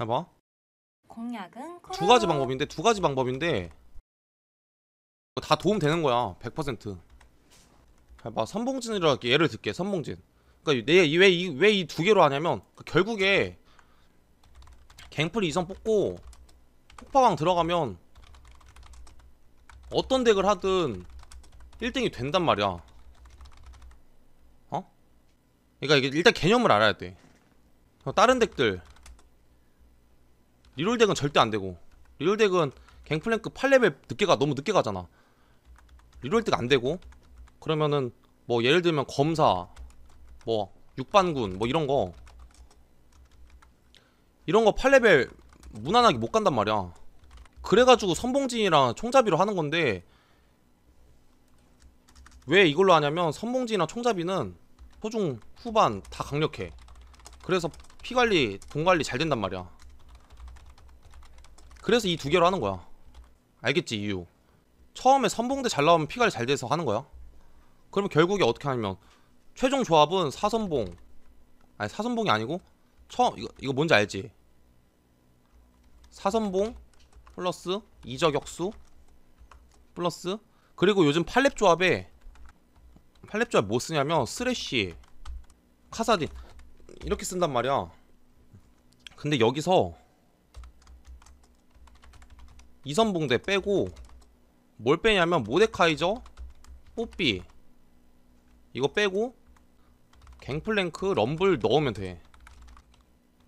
해봐. 공략은 두 가지 방법인데 두 가지 방법인데 다 도움 되는 거야 100% 해봐 선봉진이라 예를 들게 선봉진. 그러니까 내왜이왜 이 두 개로 하냐면 그 결국에 갱플 이성 뽑고 폭파왕 들어가면 어떤 덱을 하든 1등이 된단 말이야. 어? 그러니까 이게 일단 개념을 알아야 돼. 다른 deck들 reroll deck은 절대 안 되고 reroll deck은 갱플랭크 8레벨 늦게 가 너무 늦게 가잖아. reroll deck 안 되고 그러면은 뭐 예를 들면 검사 뭐 육반군 뭐 이런 거 이런 거 8레벨 무난하게 못 간단 말이야. 그래가지고 선봉진이랑 총잡이로 하는 건데 왜 이걸로 하냐면 선봉진이랑 총잡이는 초중 후반 다 강력해. 그래서 피관리 돈관리 잘 된단 말이야 그래서 이 두 개로 하는 거야. 알겠지 이유? 처음에 선봉대 잘 나오면 피관리 잘 돼서 하는 거야. 그러면 결국에 어떻게 하냐면 최종 조합은 사선봉. 아니 사선봉이 아니고 처음 이거 이거 뭔지 알지? 사선봉 플러스 이저격수 플러스 그리고 요즘 팔렙 조합에 팔렙 조합 뭐 쓰냐면 쓰레쉬 카사딘 이렇게 쓴단 말이야. 근데 여기서 이선봉대 빼고 뭘 빼냐면 모데카이저 뽀삐 이거 빼고 갱플랭크 럼블 넣으면 돼.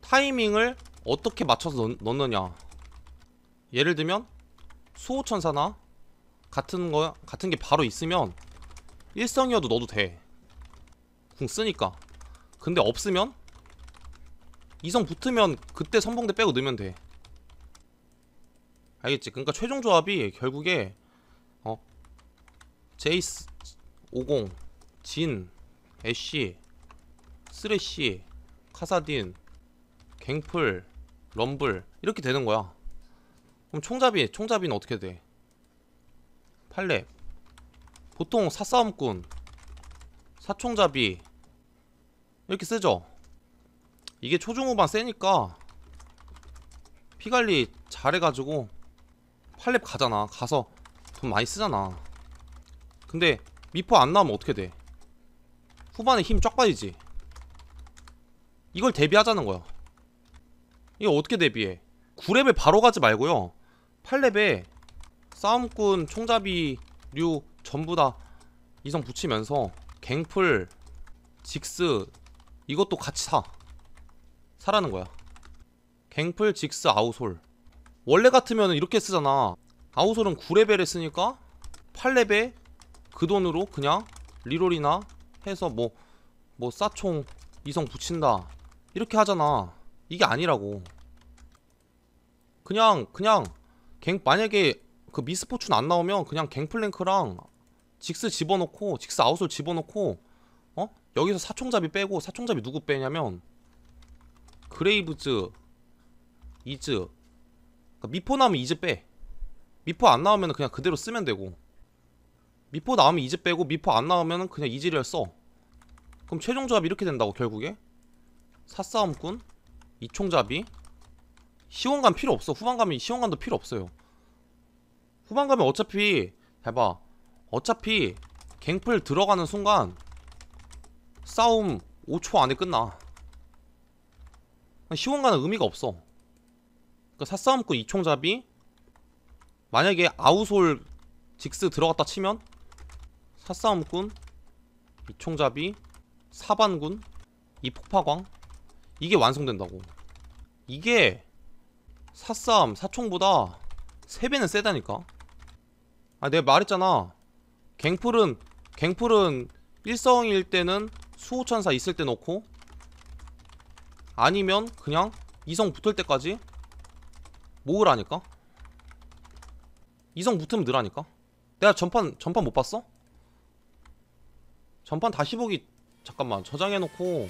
타이밍을 어떻게 맞춰서 넣, 느냐. 예를 들면 수호천사나 같은 거 같은 게 바로 있으면 일성이어도 넣어도 돼궁 쓰니까. 근데 없으면 이성 붙으면 그때 선봉대 빼고 넣으면 돼 알겠지? 그러니까 최종 조합이 결국에 어 제이스 50 진, 애쉬, 쓰레쉬, 카사딘, 갱플, 럼블 이렇게 되는 거야. 그럼 총잡이, 총잡이는 어떻게 돼? 팔렙. 보통 사싸움꾼, 사총잡이 이렇게 쓰죠. 이게 초중후반 세니까 피관리 잘해가지고 팔렙 가잖아. 가서 돈 많이 쓰잖아. 근데 미포 안 나오면 어떻게 돼? 후반에 힘 쫙 빠지지. 이걸 대비하자는 거야. 이거 어떻게 대비해? 9렙에 바로 가지 말고요. 8렙에 싸움꾼, 총잡이 류 전부 다 이성 붙이면서 갱플, 직스 이것도 같이 사. 사라는 거야. 갱플, 직스, 아우솔. 원래 같으면 이렇게 쓰잖아. 아우솔은 9레벨에 쓰니까 8레벨 그 돈으로 그냥 리롤이나 해서 뭐뭐 싸총 이성 붙인다. 이렇게 하잖아. 이게 아니라고. 그냥 그냥 갱 만약에 그 미스포춘 안 나오면 그냥 갱플랭크랑 직스 집어넣고 직스 아웃솔 집어넣고 어? 여기서 사총잡이 빼고 사총잡이 누구 빼냐면 그레이브즈 이즈 그러니까 미포 나오면 이즈 빼. 미포 안 나오면 그냥 그대로 쓰면 되고. 미포 나오면 이즈 빼고 미포 안 나오면 그냥 이즈리얼 써. 그럼 최종 조합이 이렇게 된다고 결국에? 사싸움꾼 이총잡이. 시공간 필요 없어. 후반 가면 시공간도 필요 없어요. 후반 가면 어차피 해봐. 어차피 갱플 들어가는 순간 싸움 5초 안에 끝나. 시원감은 의미가 없어 그러니까 사싸움꾼 이총잡이? 만약에 아우솔 직스 들어갔다 치면? 사싸움꾼 이총잡이 사반군 이 폭파광? 이게 완성된다고. 이게 사싸움 사총보다 3배는 세다니까. 아 내가 말했잖아. 갱플은 갱플은 일성일 때는 수호천사 있을 때 넣고 아니면 그냥 이성 붙을 때까지 모으라니까? 이성 붙으면 늘라니까? 내가 전판 전판 못 봤어? 전판 다시 보기 잠깐만 저장해놓고